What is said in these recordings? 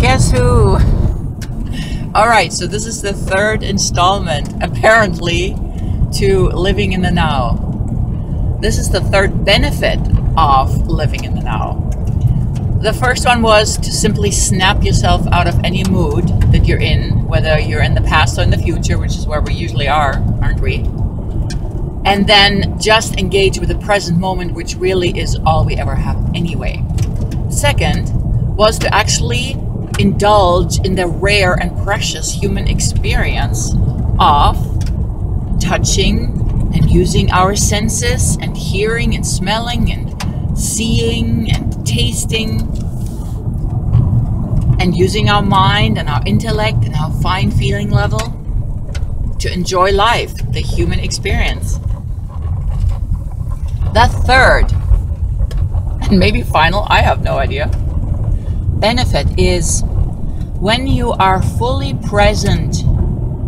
Guess who? Alright, so this is the third installment, apparently, to living in the now. This is the third benefit of living in the now. The first one was to simply snap yourself out of any mood that you're in, whether you're in the past or in the future, which is where we usually are, aren't we? And then just engage with the present moment, which really is all we ever have anyway. Second was to actually indulge in the rare and precious human experience of touching and using our senses and hearing and smelling and seeing and tasting and using our mind and our intellect and our fine feeling level to enjoy life, the human experience. The third, and maybe final, I have no idea, benefit is when you are fully present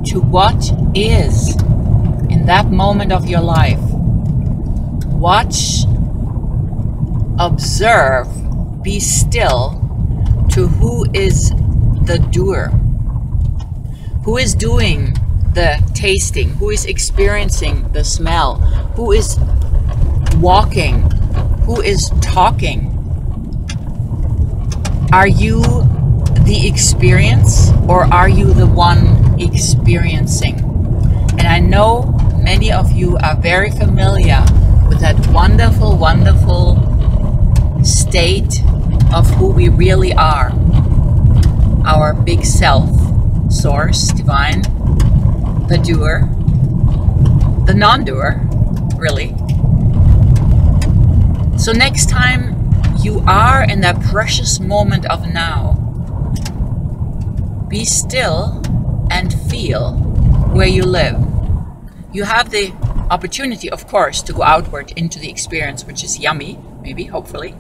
to what is in that moment of your life. Watch, observe, be still to who is the doer, who is doing the tasting, who is experiencing the smell, who is walking, who is talking. Are you the experience or are you the one experiencing? And I know many of you are very familiar with that wonderful, wonderful state of who we really are. Our big self, source, divine, the doer, the non doer, really. So, next time you are in that precious moment of now, be still and feel where you live. You have the opportunity, of course, to go outward into the experience, which is yummy, maybe, hopefully.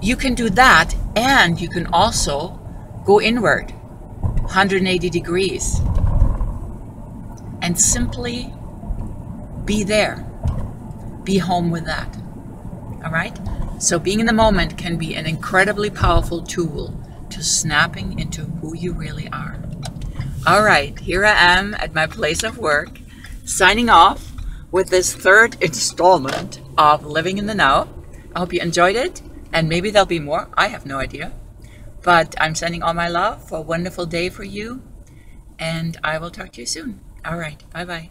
You can do that, and you can also go inward 180 degrees and simply be there. Be home with that. All right? So, being in the moment can be an incredibly powerful tool to snapping into who you really are. All right, here I am at my place of work, signing off with this third installment of Living in the Now. I hope you enjoyed it, and maybe there'll be more. I have no idea. But I'm sending all my love for a wonderful day for you, and I will talk to you soon. All right, bye bye.